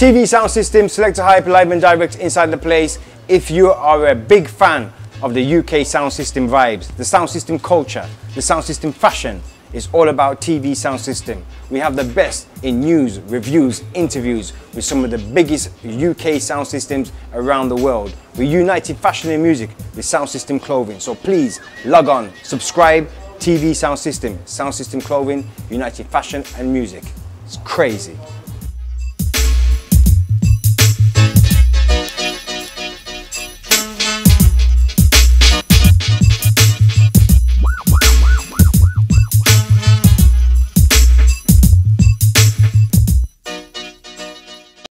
TV sound system, selector hype live and direct inside the place. If you are a big fan of the UK sound system vibes, the sound system culture, the sound system fashion, it's all about TV sound system. We have the best in news, reviews, interviews with some of the biggest UK sound systems around the world. We united fashion and music with sound system clothing. So please log on, subscribe, TV sound system, sound system clothing, united fashion and music. It's crazy.